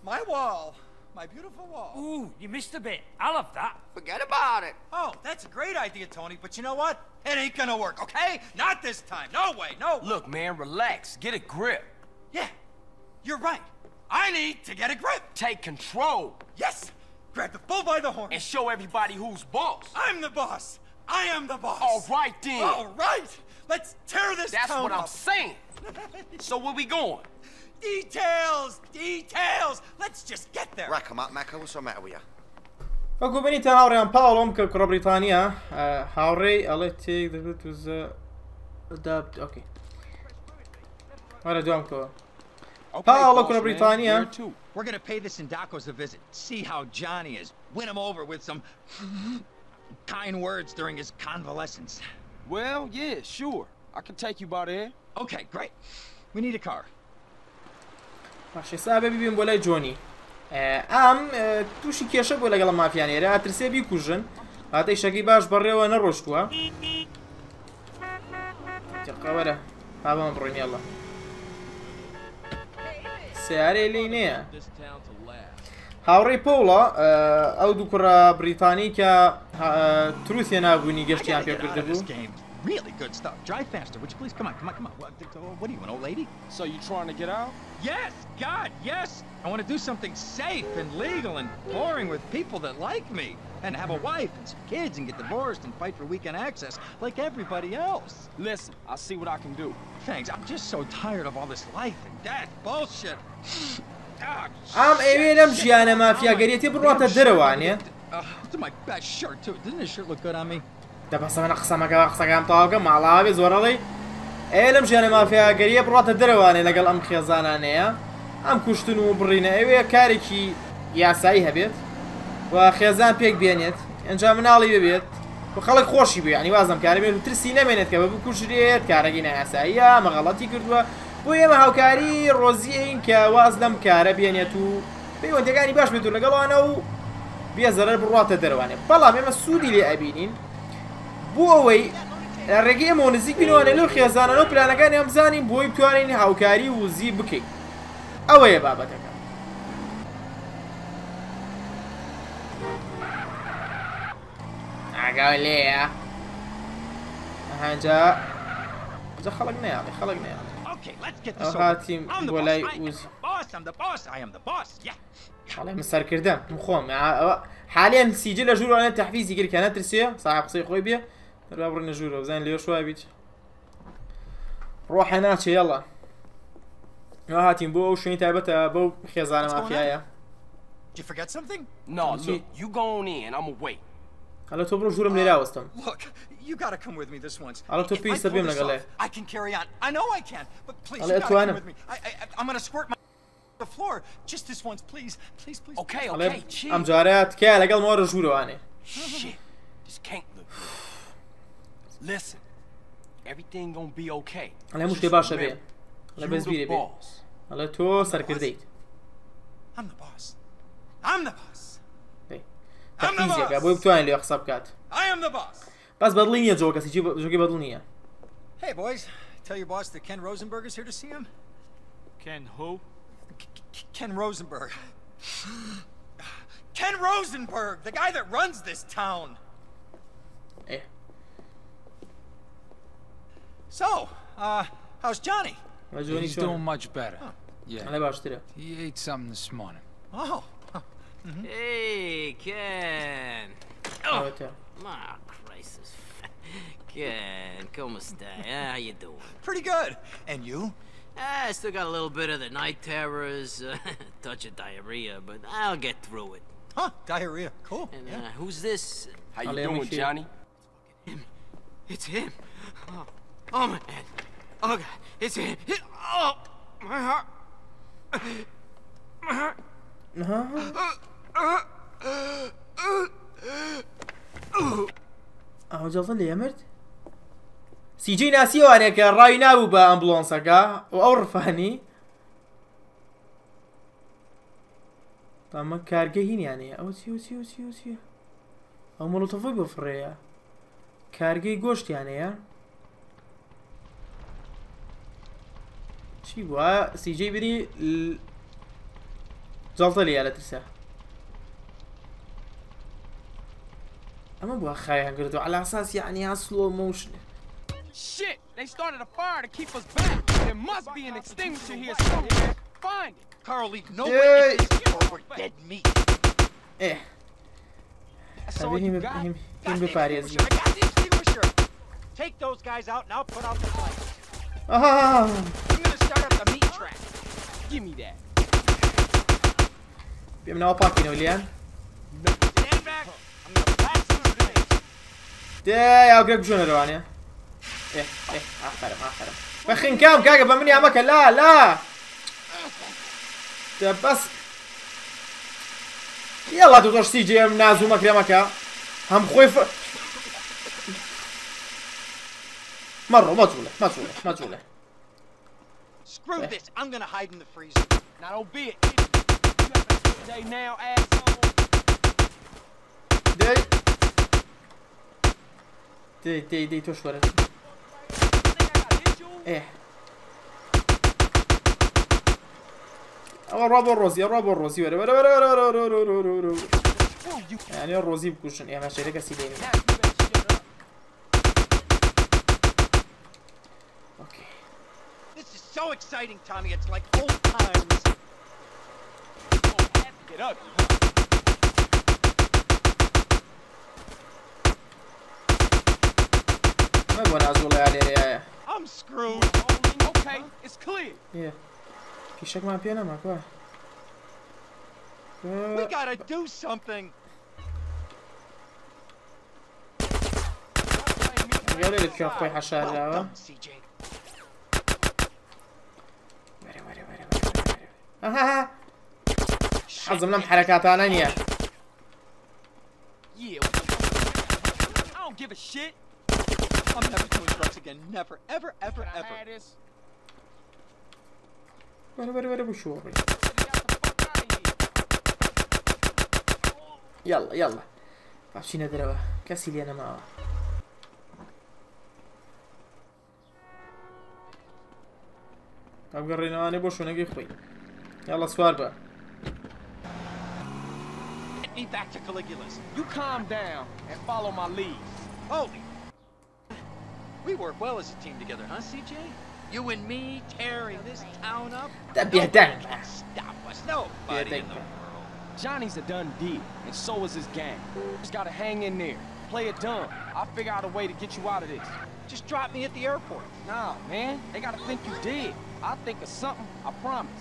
My wall! My beautiful wall. Ooh, you missed a bit. I love that. Forget about it. Oh, that's a great idea, Tommy, but you know what? It ain't gonna work, okay? Not this time. No way, no. Look, man, relax. Get a grip. Yeah, you're right. I need to get a grip. Take control. Yes, grab the bull by the horn. And show everybody who's boss. I'm the boss. I am the boss. All right, then. All right. Let's tear this That's town what I'm up. saying. so where we going? Details! Details! Let's just get there! Rack 'em up, Maccer. What's the matter with you? فقول بنيت هاوري عن باولو كرة بريطانيا هاوري التي was adapt اوكي ولا دوام كرة باولو كرة بريطانيا We're gonna pay the Sindaccos a visit, see how Johnny is, win him over with some kind words during his convalescence. Well, yeah, sure. I can take you by there. Okay, great. We need a car. باشێ سابە ببین بۆ لای جۆنی ئەم تووشی کێشە بۆ لەگەڵ مافیانێرە ئاترسێ بیکوژن. هاتەی شەکەی باش بەڕێوە نەڕۆشتووە. قەوەرە پابەمە بڕۆینیڵە سیارەی لی نییە. هاوڕێی پۆڵە ئەو دوو کوڕە بریتانی کە تروسیە نابوونی گەشتیان پێ کرده بوو Really good stuff. Drive faster, would you please? Come on, come on, come on. What, what are you, an old lady? So you trying to get out? Yes, God, yes. I want to do something safe and legal and boring with people that like me. And have a wife and some kids and get divorced and fight for weekend access like everybody else. Listen, I'll see what I can do. Thanks, I'm just so tired of all this life and death bullshit. ئام ئەوێ لەم ژیانە مافیاگەریەتی بڕاتە دەرەوانێ To my best shirt too. Doesn't this shirt look good on me? دەبەسەمەە قسەمەکە قسەکان تاواکە ماڵاوێ زۆرەڵی. ئێ لەم ژیانە مافیاگەریە بڕاتە دەرەوانێ لەگەڵ ئەم خێزانانەیە. ئەم کوشتن و بڕینە ئەوێ کارێکی یاسایی هەبێت و خێزان پێک بێنێت. ئەنج مناڵی ببێت و خەڵک خۆشی بێ ینی وازم کارە بێت و ترسی نامێنێت کە بە بکوژرێت کارەگی نایاساییە مەغەڵەتی کردووە. بۆ ئێمە هاوکاری ڕۆزیین کە واز لەم کارە بێنێت و پەیوەندەکانی باش بێت و لەگەڵوانە و بێزەرەر بڕاتە دەروانێ بەڵام ئێمە سوودی لێ ئەبینین. بۆ ئەوەی ڕێگەیەمەوە نزیک بینوانە لەو خێزانە لەو پلانەکانی ئەم زانین بۆی بتوانین هاوکاری وزی بکەیت ئەوەیە بابەتەکە. ئاگاو لێە هەجا بجە خەڵک نەیاڵی خەڵک نەیاڵی هاتیم بۆ لای وزی حاڵێ من سەرکردم کردم حالێن سیجل لە ژوورانە تەحویزی گرکە نەترسێ ساحب قسەی خۆی دەرا بڕنە ژوورە بزانین لێ شوای بیت ڕۆحە ناچێ یەڵە وا هاتیم بۆ ئەو شوێنی تایبەتە بەو خێزانە going? مافیایە Did you forget something? No, look, you go on in. I'ma wait. هەلە تۆ بڕۆ ژوورم لێراوەستم Look, you gotta come with me this once. پێویستە pull بێم this لەگەڵێ off, I can carry on. I know I can, but please, هەڵێ you gotta come with me. I, I, I'm gonna squirt my the floor. Just this once, please. Please, please. Okay, okay, chill. ئەم جارە تکایە لەگەڵ مۆرە ژوورەوانێ Shit, this can't look. Listen, everything gonna be okay. Ale muš ti baš bije. Ale bez bire bije. Ale to sarkirdejt. I'm the boss. I'm the boss. تحفيز يا ابوي بتوعي اللي يحسب كات I am the boss. بس بدلني جوكا سيجي جوكي بدلني Hey boys, tell your boss that Ken Rosenberg is here to see him. Ken who? Ken Rosenberg. Ken Rosenberg, the guy that runs this town. So, uh, how's Johnny? He's doing much better. Huh. Yeah. He ate something this morning. Oh. Mm -hmm. Hey, Ken. Oh, my crisis. Ken, come stay. Eh, how you doing? Pretty good. And you? Ah, I still got a little bit of the night terrors, uh, touch of diarrhea, but I'll get through it. Huh, diarrhea. Cool. And yeah. uh, who's this? How you doing, Johnny? Him. It's him. Oh. Oh my head. Oh god, it's him. Oh, my heart. My heart. ئەو جەڵتە لێ مرد سیجی ناسیوانێ کە ڕای نابوو بە ئەمبلۆنسەکە و ئەو ڕفانی ئەمە کارگە هینیانەیە ئەو چی و چی و چی و چیە ئەو مڵتەفۆی بۆ فڕێە کارگەی گۆشتیانەیە چی بووە سیجی بری لێە لە ترسە ئەمە بووە خایان کردو على ئاساس یعنی ها سلۆ موشن Shit, they started a fire to keep us back. There must be an extinguisher here somewhere. Find it. Carl, leave no Yay. witnesses or we're dead meat. got? هیم Got هیم the بپارێزی extinguisher. I got the extinguisher. Take those guys out and I'll put out the I'm gonna start up a meat trap. Give me that. Be no parking, Julian. No. Stand back. I'm gonna blast those grenades. Yeah, I'll grab Junior on you. إيه إيه احترم احترم بخي نكام كاكا بمني أمك لا لا بس يلا تو تۆش سیجێ نازوو مەکرێمەکە هەم خۆی مەڕۆ مەچولە مەچولە مەچولە Screw yeah. this. I'm gonna hide in the freezer. Now don't be it. Day now, asshole. Dei. Dei, dei, dei, tô chorando. É. الرابع الروزي الرابع الروزي يعني الروزي بكوشن يا ماشي لك سيدي so exciting, Tommy. It's like old times. Oh, get ugly. I'm screwed. Okay, it's clear. Yeah. You check my piano, pihenemek, boy. We gotta do something. Jól élük ki a. ها ها ها ها ها ها يلا يلا ها كاسيلي أنا معها طب قرينا أنا بوش ونقي خوي Yalla Swarba. Get me back to Caligula's. You calm down and follow my lead. Holy. We work well as a team together, huh, CJ? You and me tearing this town up? That'd be a dang. Stop us. Nobody in the world. Johnny's a done deal, and so is his gang. Just gotta hang in there. Play it dumb. I'll figure out a way to get you out of this. Just drop me at the airport. Nah, man. They gotta think you did. I'll think of something, I promise.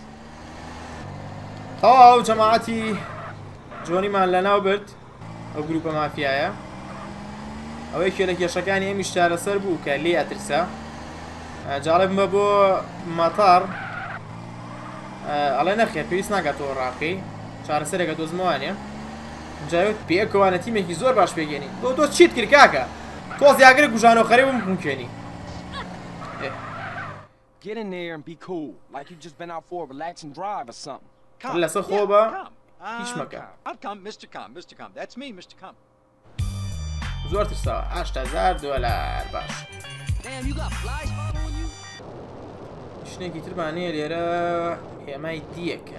تەواو جەماعەتی جۆنیمان لەناو برد ئەو گروپە مافیایە. ئەوەی کێ لە کێشەکانی ئەمی شارەسەر بوو کە لێ ئەترسە. جاڵب بە بۆ ماتار ئەڵێ نەخێ پێویست ناگاتەوە ڕاکەی چارەسەرێکە دۆزمەوانێ. جاوت پێکەوانە تیمێکی زۆر باش پێگەێنی تۆ تۆ چیت کرد کاکە؟ تۆ زیاگرە گوژانەوە خەرێ بم بکێنی Get in there and be cool, like you just been out for a relaxing drive or something. لسه خوبه هیچ مكان كم مستر كم مستر كم ذاتس مي مستر كم زرت الساعة 10000 دولار باش. شنو كيتر معنيه ليرة يا ما يديك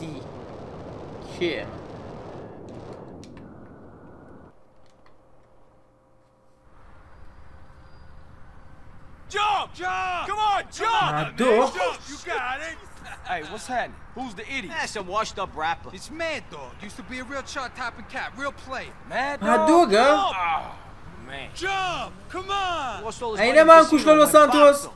دي كيما Jump! Jump! Come on, jump! You got it. Hey, what's happening? Who's the idiot? That's some washed up rapper. It's Madd Dogg. Used to be a real chart topping cat, real player. Madd Dogg. I do, girl. Oh, man. Jump! Come on! Ainda man, lá Los Santos.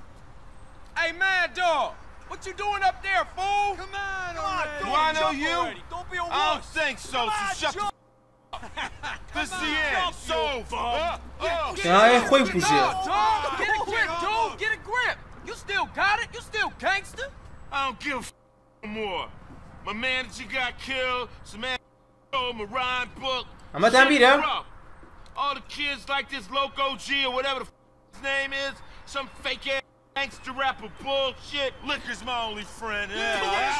Hey, Madd Dogg. What you doing up there, fool? Come on, Come on do I know you? Already. Don't be a wuss. I don't think so. Come so on, shut jump. this is the end. So over. Uh, uh. Get a grip, dude. Get a grip. You still got it? You still gangster? I don't give a f no more. My manager got killed, some man stole my rhyme book. I'm a dumb beater. All the kids like this Loco G or whatever the f his name is, some fake ass gangster rapper bullshit. Liquor's my only friend. Yeah.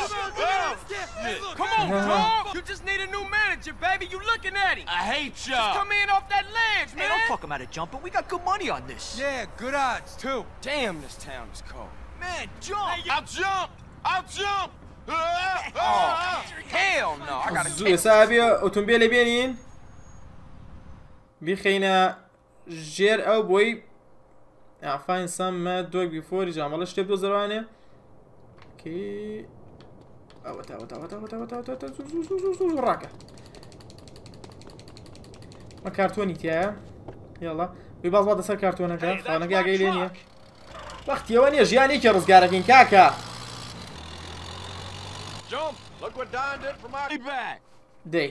Come on, Tom. You just need a new manager, baby. You looking at him. I hate y'all. Just come in off that ledge, man. Hey, don't fuck talk about jump, but We got good money on this. Yeah, good odds, too. Damn, this town is cold. Man, jump! I'll jump. I'll jump. Ah, ah, Oh, ah. hell no. I gotta زوو سابیە ئۆتۆمبیلە بێنین بیخینە ژێر ئەو بۆی ئافاین سەممە دۆک بیفۆری جامەڵە شتێ دۆ زەوانێ کی ڕاکە مە کارتۆنی تایە یاڵە بێ باز باتە سەر کارتۆنەکە خانەکە یاگەی لێ نییە وەختیەوە نییە ژیانێکی ڕزگارەکەین کاکە Jump. وەختیەوە نیە ژیانێکی ڕزگارەکەین کاکە. دەی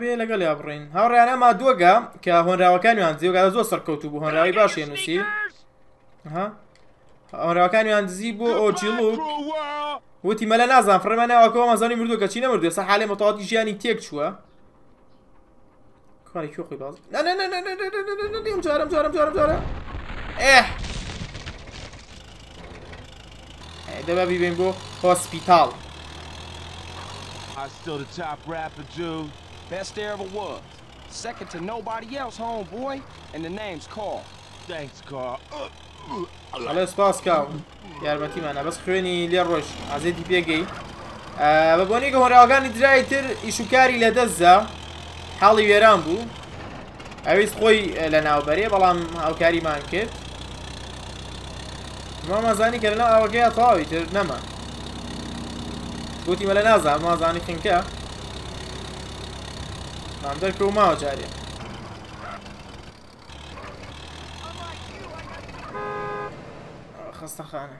بێ لەگەڵ یا بڕین. هاوڕیانە ما دووەگە کە هۆنراوەکانیان جێگا زۆر سەرکەوتو بوو هۆنراوی باشی نووسی؟ هەڕاکانیان دزی بۆ ئۆچیلوک وتی مەلە نازان فڕمانەوەکەەوە مەزانی مردو کە چی نەمردو سە حالێ مەتەواتی ژیانی تێک چووە کاری کوێ باز نم جارم جارم جارم جارە ئێ دەبە بیبین بۆ هۆسپیتال I still the top rapper, dude. Best there ever was. Second to nobody else, homeboy. And the name's Carl. Thanks, Carl. ئەلێ سپاس کاو. یارمەتیمانە. بەس خوێنی لێ ڕۆژ ئازێتی پێگەی بە بۆنی کە هۆراوەکانی درای تر ئیشوکاری لە دەستدا حاڵی وێران بوو. ئەویست خۆی لە ناوبەرێ بەڵام هاوکاریمان کرد. مامەزانی کە لەناو ئەوەکەی تەواوی تر نەما. گوتی مە لە نازان مازانی خنکە. مام دەرکە و ماوە جارێ خەستەخانە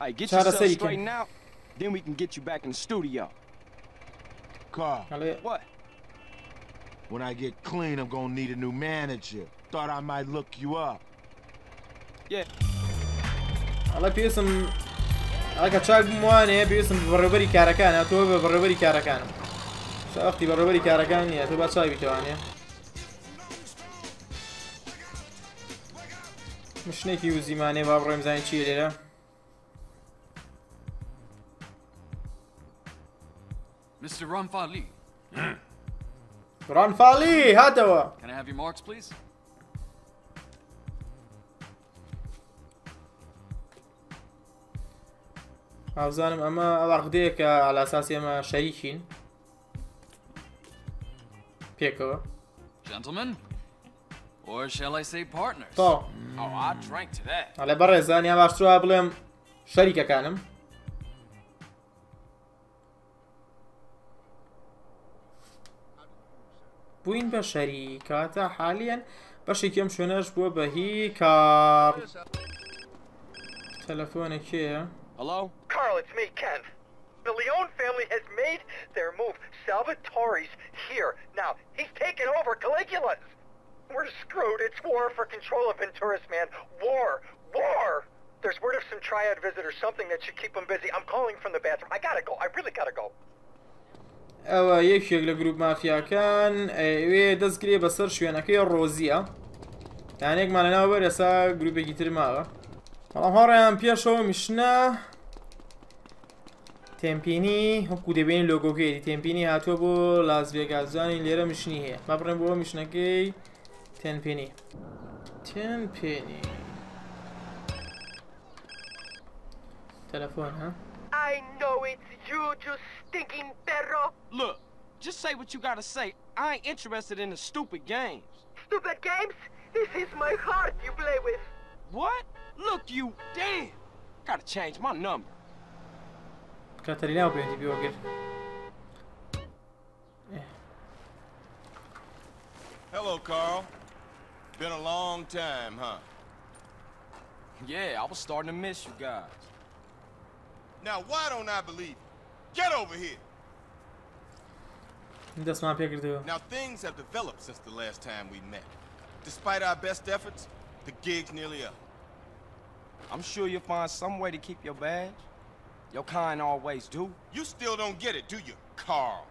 Hey, get Try to yourself say you can- straightened out, then we can get you back in the studio. Carl, ئەڵێ What? when I get clean, I'm gonna need a new manager. Thought I might look you up. Yeah. ئەڵە پێویستم ئەکە چاک بموانێ پێویستم بەڕێبەری کارەکانە تۆ بە بەڕێبەری کارەکانم شەختی بەڕێبەری کارەکان نیە تۆ شنێکی وزیمانێ با بڕێمزانانی چی لێرە Mr. Ramfali. Ramfali, Hadawa. Can I have your marks, please? ئازانم ئەمە ئەڵاقدەیەکە على أساس ئێمە شەریکین پێکەوە. Gentlemen, Or shall I say partners? تۆ Oh, I drank to that. ئەلێ بەڕێزانیا باشتروا بڵێم شەریکەکانم بووین بە شەریکاتە حالیان بەشێکی ئەم شوێنەش بووە بە هی کار تەلەفۆنێکێە Hello? Carl, it's me, Ken. The Leone family has made their move. Salvatore's here. Now, he's taken over Caligula's. We're screwed. It's war for control of Venturas, man. War. War! There's word of some triad visitor, something that should keep them busy. I'm calling from the bathroom. I gotta go. I really gotta go. اولی این یکی از گروه مافیا کان، ئەوە یەکێک لە گروپ مافیاکان ئەوێ دەستگرێ بەسەر شوێنەکەی ڕۆزیە تانێکمان لەناو بەرەسا گروپێکی ترماوە بەڵام هەڕیان پێشەوە میشنە تمپینی هەکو دەبین لۆگۆکەی تمپینی هاتووە بۆ لاس بێگازانی لێرە مشنی هەیە مەبڕێن بۆ میشنەکەی Tenpenny. Ten penny. Telephone, huh? I know it's you, you stinking perro. Look, just say what you gotta say. I ain't interested in the stupid games. Stupid games? This is my heart you play with. What? Look, you damn. Gotta change my number. Caterina prende i blogger. Hello, Carl. Been a long time, huh? Yeah, I was starting to miss you guys. Now, why don't I believe you? Get over here! Now, things have developed since the last time we met. Despite our best efforts, the gig's nearly up. I'm sure you'll find some way to keep your badge. Your kind always do. You still don't get it, do you, Carl?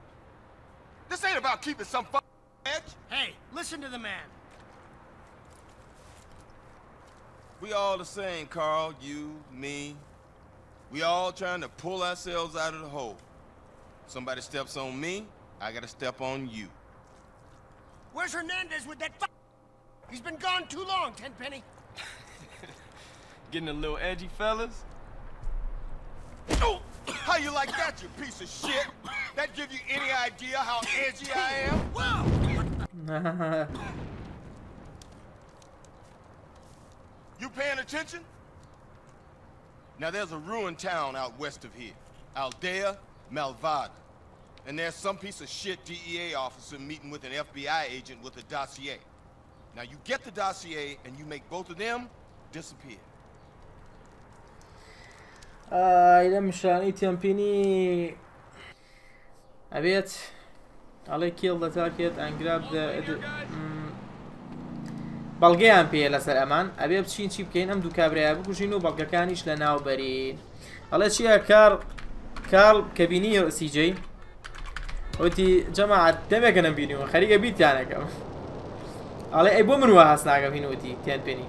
This ain't about keeping some badge. Hey, listen to the man. We all the same, Carl. You, me. We all trying to pull ourselves out of the hole. Somebody steps on me, I gotta step on you. Where's Hernandez with that f He's been gone too long, Tenpenny. Getting a little edgy, fellas? Oh, how you like that, you piece of shit? That give you any idea how edgy I am? You paying attention? Now, there's a ruined town out west of here. Aldea Malvada. And there's some piece of shit DEA officer meeting with an FBI agent with a dossier. Now, you get the dossier and you make both of them disappear. Aile mshani tempini Abet Ali kill the target and grab the... بەڵگەیان پێ لەسەر ئەمان. ئەبێ بچین چی بکەین؟ ئەم دوو کابراە بکوژین و بەڵگەکانیش لە ناوبەرین ئەڵێ چییە کار کارڵ کە بینی سیجەی وتی جەماعات دەمێکە نەبینیوە خەریکە بیتیانەکەم. ئەڵێ ئەی بۆ منوە هەست ناگە بینوتی تێن پێنی.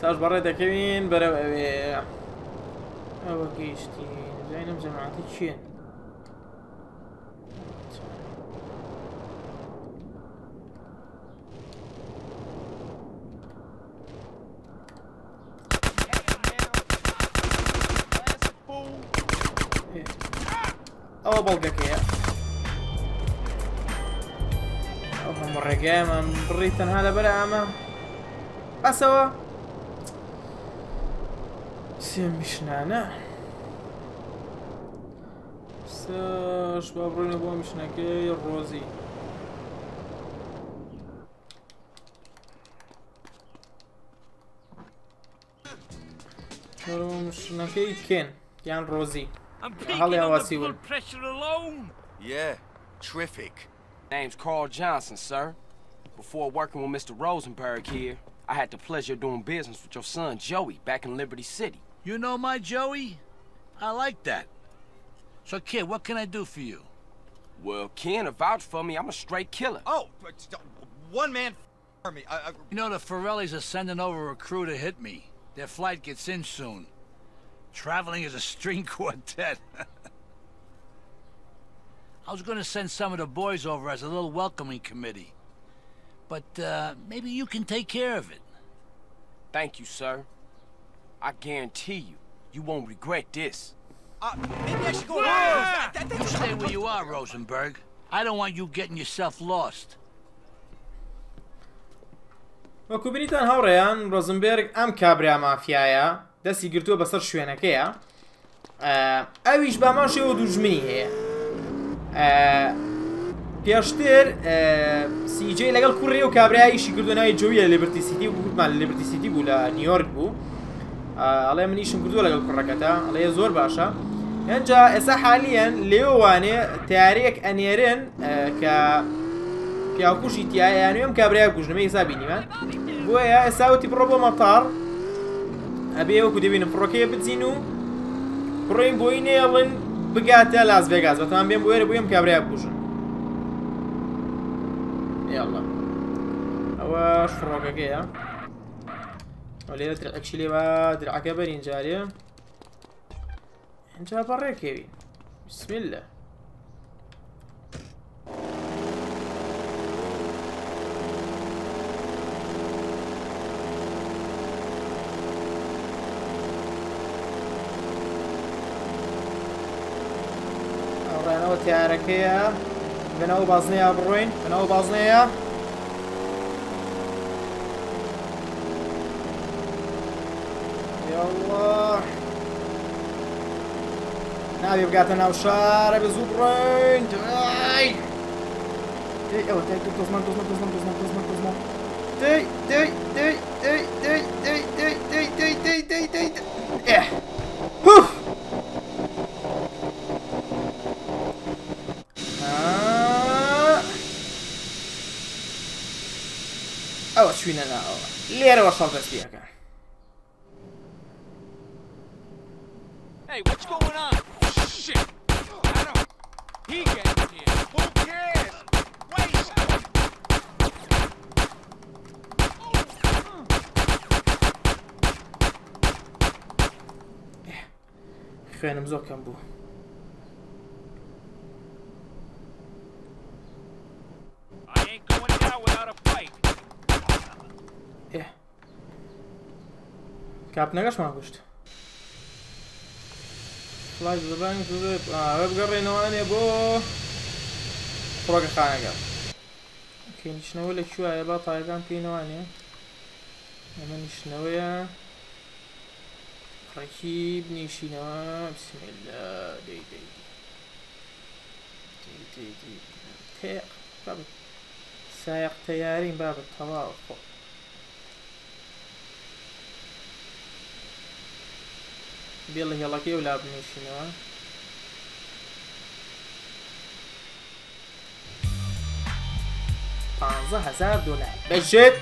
ساش بەڕێ دەکەوین بەرەو ئەوێ. ئەوە گەیشتین. زانم جەماعەتی Ovo bol gekeja. Ovo مرة جاية من بريتن بلا أمام. أسوأ. سيم مش نانا. ساش بابرين أبوه مش ناكي الروزي. مش ناكي كين يعني روزي. I'm taking on the full pressure alone. Yeah, terrific. Name's Carl Johnson, sir. Before working with Mr. Rosenberg here, I had the pleasure of doing business with your son, Joey, back in Liberty City. You know my Joey? I like that. So, kid, what can I do for you? Well, Ken, vouch for me. I'm a straight killer. Oh, one man for me. I, I... You know, the Forellis are sending over a crew to hit me. Their flight gets in soon. Traveling as a string quartet. I was gonna send some of the boys over as a little welcoming committee. But, uh, maybe you can take care of it. Thank you, sir. I guarantee you, you won't regret this. uh, maybe I should go. Yeah! That- You that's- stay where you are, Rosenberg. I don't want you getting yourself lost. وەکو بریتان هەوڕێیان ڕۆزمبرگ ئەم کابرا مافیایە دەستی گرتووە بەسەر شوێنەکەیە. ئە، ئەویش باماشەوە دوژمنی هەیە. ئە، پێشتر ئە، سیجێ لەگەڵ کوڕێ و کابرایشی کردو ناوی جوویە لێبرتی سیتی و گوتمان لێبرتی سیتی بوو لە نیویۆرک بوو. ئەڵێ منیشم کردووە لەگەڵ کوڕەکەتە. ئەڵێ زۆر باشە. اینجا ئێستا حالیان لێوانێ تیارێک ئەنێرن کە پیاکوشی تایانوێم کابرای کوژنمە ئێسا بینیمان بۆیە ئێساوتی بڕۆ بۆ مەتار ئەبێ وەکو دەبینم فڕۆکەیە بچین و بڕۆین بۆی نێڵن بگاتە لاس ڤێگاز بەتان بێم بۆێرە بوویم کابرای کوژن یاڵە ئەوە فڕۆکەکەیە لێرە درعکشی لێوە درعەکە بەرین جارێ اینجا بسم الله ڕێنەوە تیارەکەیە بنەوە بازنەیە بڕۆین بنەوە بازنەیە الله نابێ بگاتە ناو شارە بە زوو بڕۆین ئەوە دۆزمان دۆزمان دۆزمان دۆزمان دۆزمان دۆزمان دەی دەی دەی دەی دەی دەی دەی دەی دەی دەی دەی دەی ئێ هوف svinenau. Lera var saldra spiega. Hey, what's going on? Shit! I don't... He gets here. Who cares? Wait! خير مزوكم بو كابتن ما قشت فلاش ذا بانك آه ويب قري نواني بو فروق خانه قال أوكي نشنو لك شوية يا بطا اذا في نواني اما نشنو يا ركيب نشينا بسم الله دي دي دي دي دي, دي. سائق تيارين باب التواقف بێڵە هێڵەکەی و لا بنیشینەوە پانزە هزار دلار بەشێت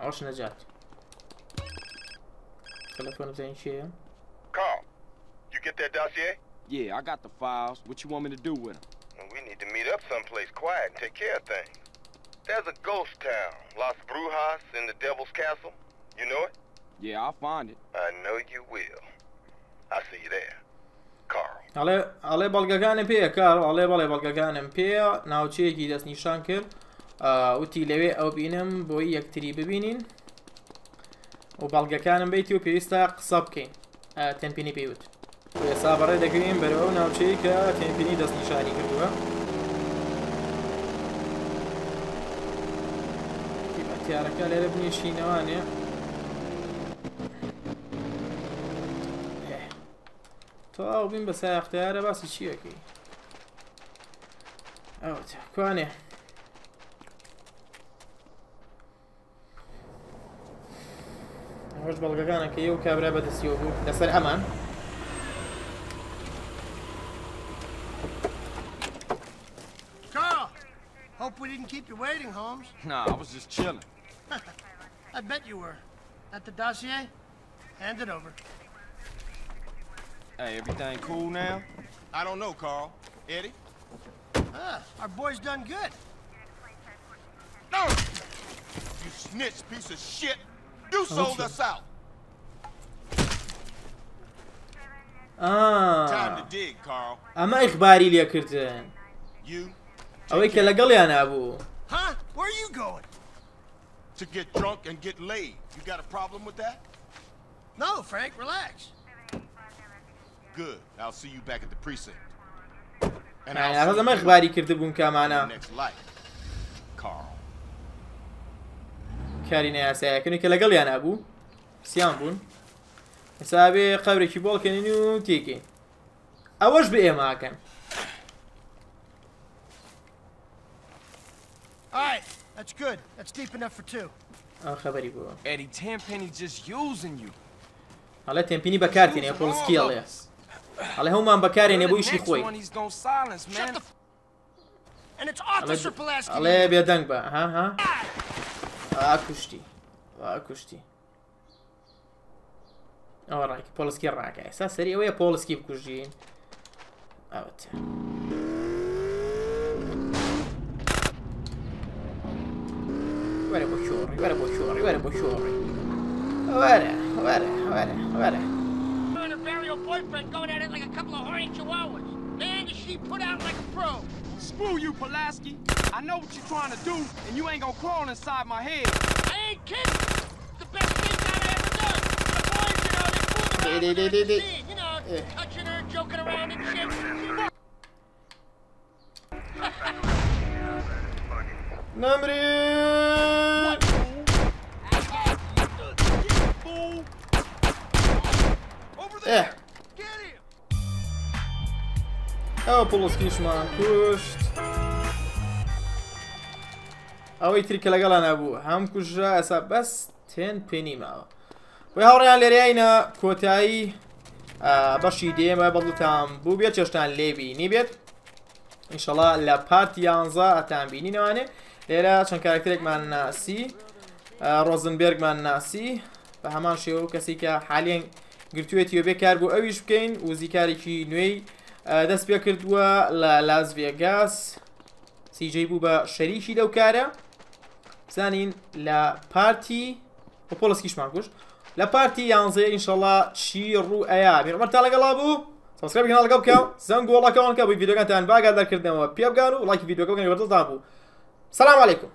ئەوش نەجات تەلەفۆن بزانین چیە Carl, you get that dossier? Yeah, I got the files. What you want me to do with them? Well, we need to meet up someplace quiet and take care of things. There's a ghost town, Las Brujas in the Devil's Castle. You know it? Yeah, I'll find it. I know you will. I'll see you there. Carl. ئەڵێ ئەڵێ بەڵگەکانم پێ کار ئەڵێ بەڵێ بەڵگەکانم پێ ناوچەیەکی دەست نیشان کرد وتی لەوێ ئەو بینم بۆی یەکتری ببینین و بەڵگەکانم بیتی و پێویستە قسە بکەین تەنپینی پێوت ێسا بەڕێ دەکەین بەرەوە ناوچەی کە تەنپینی دەست نیشانی کردووە تیارەکە لێرە بنیشینەوانێ تەواو بین بە سایختیارە باسی چیەکەی ئەو کوانێ هۆش بەڵگەکانەکە و کابرا بەدەستیەوە بوو لەسەر ئەمان Carl! Hope we didn't keep you waiting, Holmes. Nah, I was just chilling. I bet you were. At the dossier? Hand it over. Hey, everything cool now? I don't know, Carl. Eddie? Ah, our boy's done good. No! You snitch piece of shit! You sold us out! Time to dig, Carl. ئەمە ئیخباری لێکردن You ئەوەی کە لەگەڵیان نبوو Huh? Where are you going? to get drunk and get laid. You got a problem with that? No, Frank, relax. Good. I'll see you back at the precinct. And يعني I'll هذا see ما you إخباري كردبون in your كامانا next life. Carl. کاری نایاسایەکەنی کە لەگەڵیان نبوو سیان بوون حسابێ قەورێکی بۆڵکەنین و تێکەین ئەوەش بە ئێماکەن All right, that's good. That's deep enough for two. ئەو خەبەری بووە Eddie, Tenpenny just using you. ئەڵێ تێمپینی بەکارتێنێ پۆلسکیڵێ ئەڵێ هەومان بەکارێنێ بۆ ئیشی خۆی. One he's gonna silence, man. And it's Officer Pulaski. ئەڵێ بێدەنگ بە ها ها. ئاکوشتی ئاکوشتی ئەوە ڕاکی پۆلسکی ڕاکە ئێستا سەری ئەوەیە پۆلسکی بکوژین. ئەوت وەرە بۆ شۆڕی وەرە بۆ شۆڕی وەرە بۆ شۆڕی. وەرە وەرە وەرە وەرە. your boyfriend going at it like a couple of horny chihuahuas. Man, does she put out like a pro. Screw you, Pulaski. I know what you're trying to do, and you ain't gonna crawl inside my head. I ain't kidding. It's the best thing that I ever done. The boys, you know, they fooled around did, did, did, did. You know, yeah. touching her, joking around and shit. Number پڵسکیشمان کوشت. ئەوەی تریکە لەگەڵە نەبوو هەم کوژرا ئەسا بەس تێن پێنی ماوە. بۆی هاوڕێیان لێرەیەینە کۆتایی بەشی دێمە بەڵتان بوو بێت چێشتان لێبینی بێت ئینشەڵا لە پارتی یانزە ئەتان بینینەوانێ لێرە چەند کارکتێکمان ناسی. ڕۆزنبێرگمان ناسی. بە هەمان شێوە کەسی کە حالێن گرتوێتی بێ کار بۆ ئەویش بکەین وزیکارێکی نوێی دەست پێ کردووە لە لاس ڤێگاس سیجی بوو بە شەریکی لەو کارە. زانین لە پارتی پۆلسکیشمان کوشت لە پارتی یانزێ ئینشەڵا چی ڕوو ئەیە؟ بێمە تا لەگەڵا بوو. سبسکرایب کانال لەگەڵ بکەم زەنگ گۆڵەکەوانکە بۆی ڤیددیوگانتان باگادارکردنەوە پێ بگان و لایکی ڤیددیوگەکەی وەردەدا بوو. سلام علیکم.